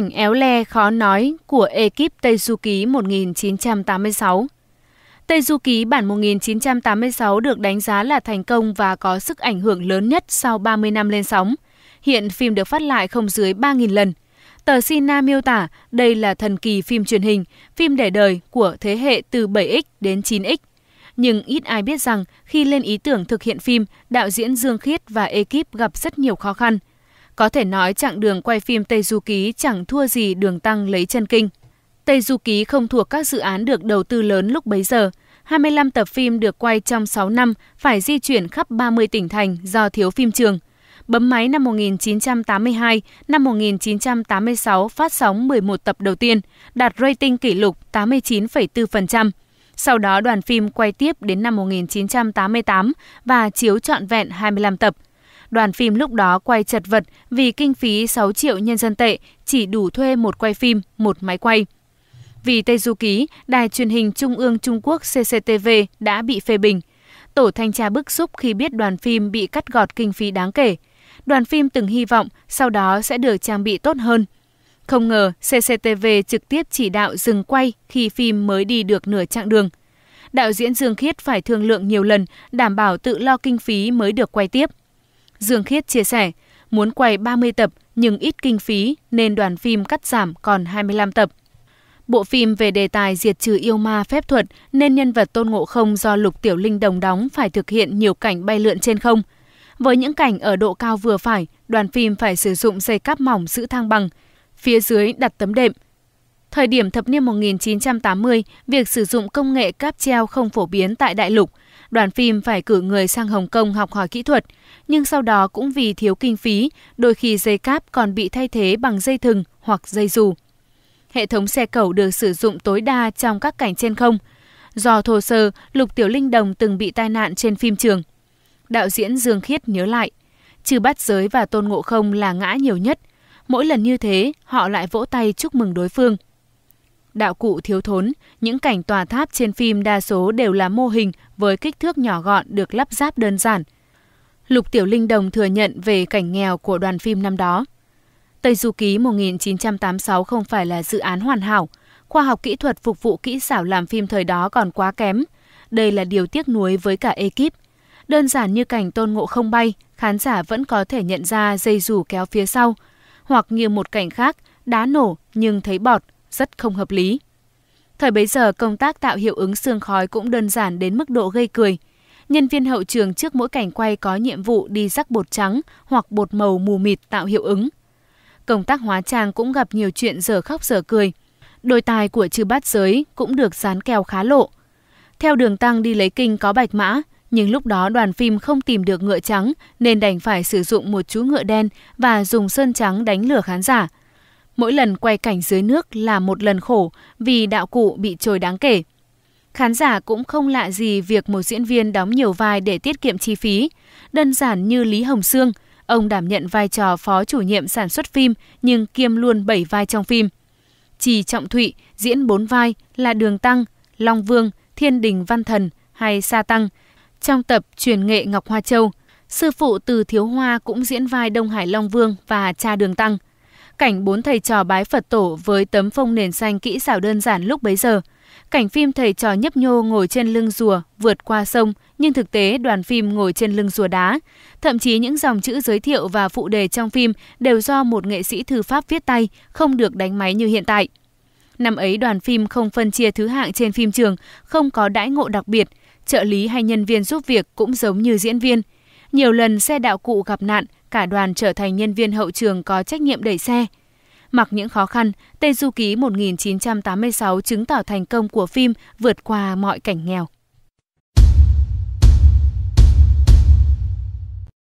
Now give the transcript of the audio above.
Cảnh éo le khó nói của ekip Tây Du Ký 1986 Tây Du Ký bản 1986 được đánh giá là thành công và có sức ảnh hưởng lớn nhất sau 30 năm lên sóng. Hiện phim được phát lại không dưới 3.000 lần. Tờ Sina miêu tả đây là thần kỳ phim truyền hình, phim để đời của thế hệ từ 7X đến 9X. Nhưng ít ai biết rằng khi lên ý tưởng thực hiện phim, đạo diễn Dương Khiết và ekip gặp rất nhiều khó khăn. Có thể nói chặng đường quay phim Tây Du Ký chẳng thua gì đường tăng lấy chân kinh. Tây Du Ký không thuộc các dự án được đầu tư lớn lúc bấy giờ. 25 tập phim được quay trong 6 năm, phải di chuyển khắp 30 tỉnh thành do thiếu phim trường. Bấm máy năm 1982, năm 1986 phát sóng 11 tập đầu tiên, đạt rating kỷ lục 89,4%. Sau đó đoàn phim quay tiếp đến năm 1988 và chiếu trọn vẹn 25 tập. Đoàn phim lúc đó quay chật vật vì kinh phí 6 triệu nhân dân tệ chỉ đủ thuê một quay phim, một máy quay. Vì Tây Du Ký, Đài truyền hình Trung ương Trung Quốc CCTV đã bị phê bình. Tổ thanh tra bức xúc khi biết đoàn phim bị cắt gọt kinh phí đáng kể. Đoàn phim từng hy vọng sau đó sẽ được trang bị tốt hơn. Không ngờ CCTV trực tiếp chỉ đạo dừng quay khi phim mới đi được nửa chặng đường. Đạo diễn Dương Khiết phải thương lượng nhiều lần, đảm bảo tự lo kinh phí mới được quay tiếp. Dương Khiết chia sẻ, muốn quay 30 tập nhưng ít kinh phí nên đoàn phim cắt giảm còn 25 tập. Bộ phim về đề tài diệt trừ yêu ma phép thuật nên nhân vật Tôn Ngộ Không do Lục Tiểu Linh đồng đóng phải thực hiện nhiều cảnh bay lượn trên không. Với những cảnh ở độ cao vừa phải, đoàn phim phải sử dụng dây cáp mỏng giữ thăng bằng, phía dưới đặt tấm đệm. Thời điểm thập niên 1980, việc sử dụng công nghệ cáp treo không phổ biến tại đại lục. Đoàn phim phải cử người sang Hồng Kông học hỏi kỹ thuật, nhưng sau đó cũng vì thiếu kinh phí, đôi khi dây cáp còn bị thay thế bằng dây thừng hoặc dây dù. Hệ thống xe cẩu được sử dụng tối đa trong các cảnh trên không. Do thô sơ, Lục Tiểu Linh Đồng từng bị tai nạn trên phim trường. Đạo diễn Dương Khiết nhớ lại, trừ bắt giới và tôn ngộ không là ngã nhiều nhất. Mỗi lần như thế, họ lại vỗ tay chúc mừng đối phương. Đạo cụ thiếu thốn, những cảnh tòa tháp trên phim đa số đều là mô hình với kích thước nhỏ gọn được lắp ráp đơn giản. Lục Tiểu Linh Đồng thừa nhận về cảnh nghèo của đoàn phim năm đó. Tây Du Ký 1986 không phải là dự án hoàn hảo. Khoa học kỹ thuật phục vụ kỹ xảo làm phim thời đó còn quá kém. Đây là điều tiếc nuối với cả ekip. Đơn giản như cảnh tôn ngộ không bay, khán giả vẫn có thể nhận ra dây dù kéo phía sau. Hoặc như một cảnh khác, đá nổ nhưng thấy bọt, rất không hợp lý. Thời bấy giờ công tác tạo hiệu ứng sương khói cũng đơn giản đến mức độ gây cười. Nhân viên hậu trường trước mỗi cảnh quay có nhiệm vụ đi rắc bột trắng hoặc bột màu mù mịt tạo hiệu ứng. Công tác hóa trang cũng gặp nhiều chuyện dở khóc dở cười. Đôi tài của chư bát giới cũng được dán keo khá lộ. Theo đường tăng đi lấy kinh có bạch mã, nhưng lúc đó đoàn phim không tìm được ngựa trắng nên đành phải sử dụng một chú ngựa đen và dùng sơn trắng đánh lửa khán giả. Mỗi lần quay cảnh dưới nước là một lần khổ vì đạo cụ bị trôi đáng kể. Khán giả cũng không lạ gì việc một diễn viên đóng nhiều vai để tiết kiệm chi phí. Đơn giản như Lý Hồng Sương, ông đảm nhận vai trò phó chủ nhiệm sản xuất phim nhưng kiêm luôn 7 vai trong phim. Trì Trọng Thụy diễn 4 vai là Đường Tăng, Long Vương, Thiên Đình Văn Thần hay Sa Tăng – trong tập Truyền nghệ Ngọc Hoa Châu, sư phụ từ Thiếu Hoa cũng diễn vai Đông Hải Long Vương và cha Đường Tăng. Cảnh bốn thầy trò bái Phật tổ với tấm phông nền xanh kỹ xảo đơn giản lúc bấy giờ. Cảnh phim thầy trò nhấp nhô ngồi trên lưng rùa vượt qua sông, nhưng thực tế đoàn phim ngồi trên lưng rùa đá. Thậm chí những dòng chữ giới thiệu và phụ đề trong phim đều do một nghệ sĩ thư pháp viết tay, không được đánh máy như hiện tại. Năm ấy đoàn phim không phân chia thứ hạng trên phim trường, không có đãi ngộ đặc biệt, trợ lý hay nhân viên giúp việc cũng giống như diễn viên. Nhiều lần xe đạo cụ gặp nạn, cả đoàn trở thành nhân viên hậu trường có trách nhiệm đẩy xe. Mặc những khó khăn, Tê Du Ký 1986 chứng tỏ thành công của phim vượt qua mọi cảnh nghèo.